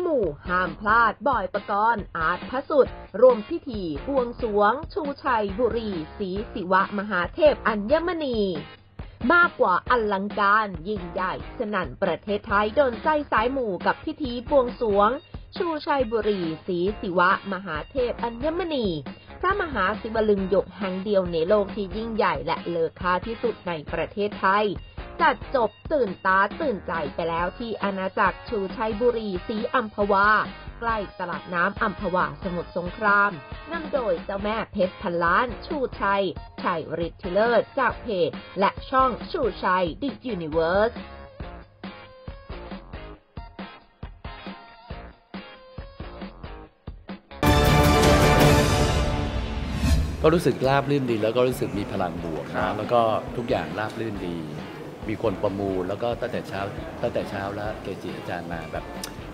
หมู่ห้ามพลาดบ่อยประกรณ์อาร์ตพระสุดรวมพิธีบวงสวง ชูชัยบุรีศรีศิวะมหาเทพอัญมณี มากกว่าอลังการยิ่งใหญ่สนั่นประเทศไทยโดนใจสายหมู่กับพิธีบวงสวง ชูชัยบุรีศรีศิวะมหาเทพอัญมณี พระมหาศิวลึงยกแห่งเดียวในโลกที่ยิ่งใหญ่และเลอค่าที่สุดในประเทศไทย จัดจบตื่นตาตื่นใจไปแล้วที่อาณาจักรชูชัยบุรีศรีอัมพวา ใกล้ตลาดน้ำอัมพวาสมุทรสงครามนำโดยเจ้าแม่เพชรพันล้าน ชูชัย ชัยฤทธิเลิศจากเพจ และช่องชูชัยดิจิ Universe ก็รู้สึกราบรื่นดีแล้วก็รู้สึกมีพลังบวกนะแล้วก็ทุกอย่างราบรื่นดี มีคนประมูลแล้วก็ตั้งแต่เช้าตั้งแต่เช้าแล้วเกจิอาจารย์มาแบบ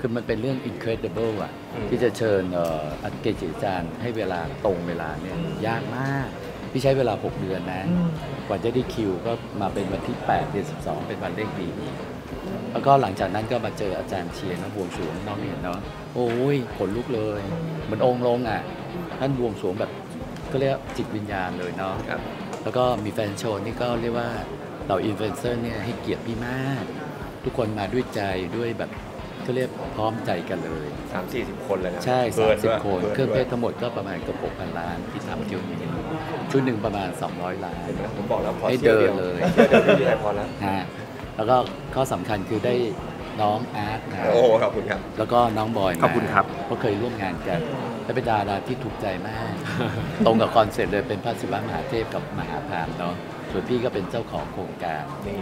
คือมันเป็นเรื่อง incredible อะอืมที่จะเชิญเอ่อเกจิอาจารย์ให้เวลาตรงเวลาเนี่ยยากมาก พี่ใช้เวลา 6 เดือนนะ กว่าจะได้คิวก็มาเป็นวันที่ 8 เดือน 12 เป็นวันเลขดีแล้วก็หลังจากนั้นก็มาเจออาจารย์เชียร์นะบวงสรวงน้องเห็นเนาะโอ้ยขนลุกเลยเหมือนองค์ลงอะท่านบวงสรวงแบบก็เรียกว่าจิตวิญญาณเลยเนาะครับแล้วก็มีแฟนโชว์นี่ก็เรียกว่า เราอินฟลูเอนเซอร์เนี่ยให้เกียรติพี่มาก ทุกคนมาด้วยใจด้วยแบบก็เรียกพร้อมใจกันเลย สามสี่สิบคนเลยนะใช่เกิด้วย30คนกิเครื่องเพด้วยชรทั้งหมดก็ประมาณกระปุกพันล้านที่ทำเที่ยวนี้ชุดหนึ่งประมาณ 200 ล้าน เห็นไหมผมบอกแล้วพอให้เที่ยวเดิเดีนยวเลยเที่ยวเดียวไม่มีอะไรพอแล้ว ฮะแล้วก็ข้อสำคัญคือได้น้องอาร์ตนะโอ้ขอบคุณครับ แล้วก็น้องบอยมาขอบคุณครับ ก็เคยร่วมงานกันและเป็นดาราที่ถูกใจมาก ตรงกับคอนเซ็ปต์เลยเป็นพระศิวะมหาเทพกับมหาพรหมเนาะ ส่วนพี่ก็เป็นเจ้าของโครงการนี่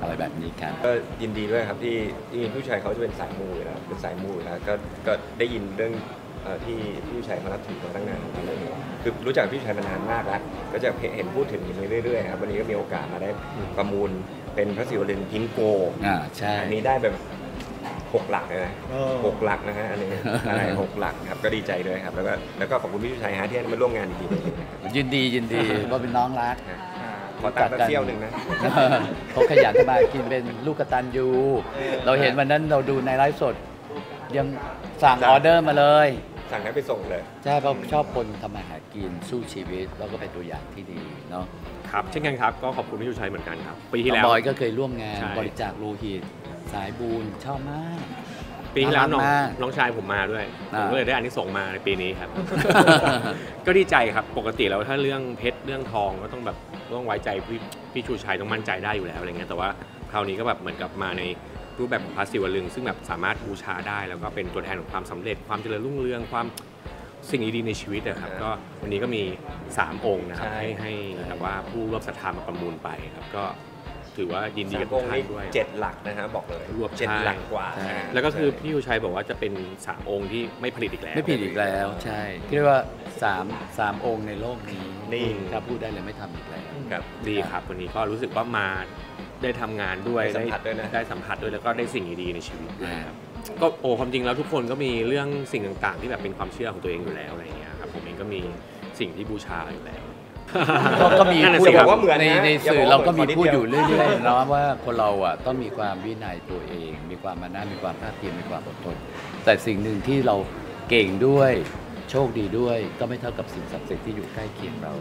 อะไรแบบนี้ครับก็ยินดีด้วยครับที่พี่ชูชัยเขาจะเป็นสายมูอยู่แล้วเป็นสายมูอยู่แล้วก็ก็ได้ยินเรื่องเอ่อที่พี่ชูชัยเขานับถือมาตั้งนานเรื่องนี้คือรู้จักพี่ชูชัยมานานมากแล้วก็จะเห็นพูดถึงอย่างนี้เรื่อยๆครับวันนี้ก็มีโอกาสมาได้ประมูลเป็นพระศิวลึงพิงโกอ่าใช่ อันนี้ได้แบบหกหลักเลยนะหกหลักนะฮะอันนี้ใช่หกหลักครับก็ดีใจด้วยครับแล้วก็แล้วก็ขอบคุณพี่ผู้ชายฮะที่ให้มาร่วมงานดีๆเลยนะครับ ยินดียินดี ว่าเป็นน้องรัก ขอตังค์สักเที่ยวหนึ่งนะเขาขยันสบายกินเป็นลูกกระตันยูเราเห็นวันนั้นเราดูในไลฟ์สด ยังสั่งสั่งออเดอร์มาเลย สั่งให้ไปส่งเลยใช่เพราะชอบคนทำมาหากินสู้ชีวิต แล้วก็เป็นตัวอย่างที่ดีเนาะครับเช่นกันครับก็ขอบคุณพี่ชูชัยเหมือนกันครับปีที่น้องแล้วบอยก็เคยร่วมงานใช่บริจาคโลหิตสายบูญชอบมาก ปีที่แล้วน้องน่ารักมากน้องชายผมมาด้วยผอ่ามก็เลยได้อันนี้ส่งส์มาในปีนี้ครับ ก็ดีใจครับปกติแล้วถ้าเรื่องเพชรเรื่องทองก็ต้องแบบต้องไว้ใจพี่พี่ชูชัยต้องมั่นใจได้อยู่แล้วอะไรเงี้ยแต่ว่าคราวนี้ก็แบบเหมือนกับมาในรูปแบบของพระศิวลึง ซึ่งแบบสามารถบูชาได้ แล้วก็เป็นตัวแทนของความสำเร็จความเจริญรุ่งเรืองความสิ่งดีๆในชีวิตนะครับอ่าก็วันนี้ก็มี 3 องค์นะครับใช่ ให้ให้แบบว่าผู้ร่วมศรัทธามาประมูลไปครับก็ ถือว่ายินดีสากับมทุอกงค์ท่านี่นด้วยเจ็ดหลักนะฮะบอกเลยรวมเจ็ดใช่หลักกว่าใช่นะฮะแล้วก็คือพี่ชูชัยบอกว่าจะเป็น 3 องค์ที่ไม่ผลิตอีกแล้ว ไม่ผิดอีกแล้วใช่เรียกว่าสามสามองค์ในโลกนี้นี่ถ้าพูดได้เลยไม่ทำอีกแล้วครับดีครับวันนี้ก็รู้สึกว่ามาได้ทำงานด้วยได้สัมผัสด้วยนะได้สัมผัสด้วยแล้วก็ได้สิ่งดีๆในชีวิตด้วยครับก็โอ้ความจริงแล้วทุกคนก็มีเรื่องสิ่งต่างๆ ที่แบบเป็นความเชื่อของตัวเองอยู่แล้วอะไรอย่างเงี้ยครับผมเองก็มีสิ่งที่บูชาอยู่แล้ว ก็ก็มีนั่นน่ะพูดสิครับว่าเหมือนนะในในอย่าสื่บออกว่าเราก็มีเหมือนพูดนิดเดีอยวยู่เรื่อยๆเนาะว่าคนเราอะต้องมีความวินัยตัวเอง มีความมานะมีความภาคเพียรมีความอดทน แต่สิ่งหนึ่งที่เราเก่งด้วยโชคดีด้วยก็ไม่เท่ากับสิ่งศักดิ์สิทธิ์ที่อยู่ใกล้เคียงเรา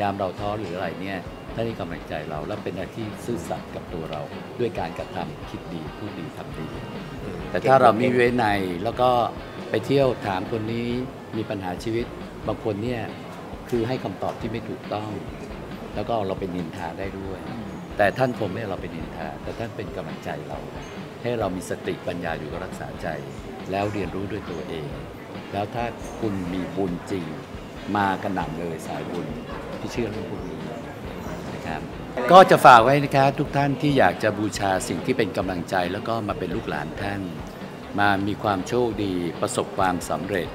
ยามเราท้อหรืออะไรเนี่ยถ้านี่กำลังใจเราแล้วเป็นอะไรที่ซื่อสัตย์กับตัวเรา ด้วยการกระทำคิดดีพูดดีทำดี แต่ถ้าเรามีเวไนยแล้วก็ไปเที่ยวถามคนนี้มีปัญหาชีวิตบางคนเนี่ย คือให้คำตอบที่ไม่ถูกต้อง แล้วก็เราเป็นนินทาได้ด้วย แต่ท่านคงไม่ให้เราเป็นนินทา แต่ท่านเป็นกำลังใจเรา ให้เรามีสติปัญญาอยู่กับรักษาใจ แล้วเรียนรู้ด้วยตัวเอง แล้วถ้าคุณมีบุญจริง มากระหน่ำเลยสายบุญที่เชื่อเรื่องพวกนี้นะครับก็จะฝากไว้นะครับทุกท่านที่อยากจะบูชาสิ่งที่เป็นกำลังใจแล้วก็มาเป็นลูกหลานท่าน มามีความโชคดีประสบความสำเร็จ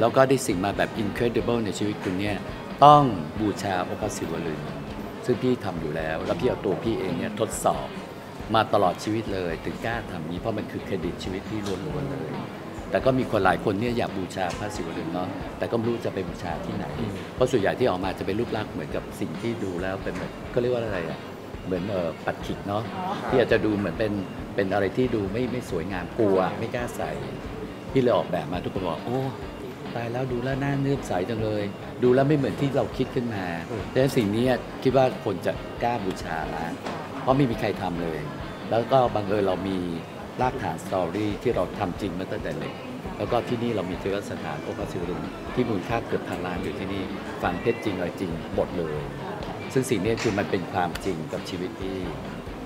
แล้วก็ได้สิ่งมาแบบ incredible ในชีวิตคุณเนี่ยต้องบูชาองค์พระศิวลึงซึ่งพี่ทำอยู่แล้ว แล้วพี่เอาตัวพี่เองเนี่ยทดสอบมาตลอดชีวิตเลย ถึงกล้าทำนี้เพราะมันคือเครดิตชีวิตที่ล้วนๆเลย แต่ก็มีคนหลายคนเนี่ยอยากบูชาพระศิวลึงเนาะแต่ก็ไม่รู้จะไปบูชาที่ไหน เพราะส่วนใหญ่ที่ออกมาจะเป็นรูปลักษณ์เหมือนกับสิ่งที่ดูแล้วเป็นแบบก็เรียกว่าอะไรอะเหมือนเออปัดขิกเนาะที่อาจจะดูเหมือนเป็นเป็นอะไรที่ดูไม่ไม่สวยงามกลัว ไม่กล้าใส่พี่เลยออกแบบมาทุกคนบอกโอ้ ตายแล้วดูแล้วหน้าเนื้อใสจังเลย ดูแล้วไม่เหมือนที่เราคิดขึ้นมาอืมดังนั้นสิ่งนี้คิดว่าคนจะกล้าบูชาละเพราะไม่มีใครทำเลย แล้วก็บังเอิญเรามีรากฐานสตอรี่ที่เราทำจริงมาตั้งแต่เด็กแล้วก็ที่นี่เรามีเทวสถานโอปาซิรุนที่มูลค่าเกือบพันล้านอยู่ที่นี่ฝังเพชรจริงอะไรจริงหมดเลย ซึ่งสิ่งนี้คือมันเป็นความจริงกับชีวิตที่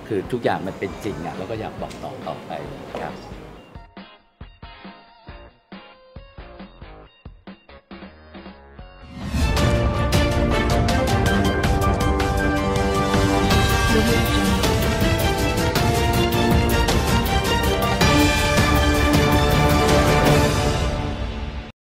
คือทุกอย่างมันเป็นจริงอะแล้วก็อยากบอกต่อต่อไปครับ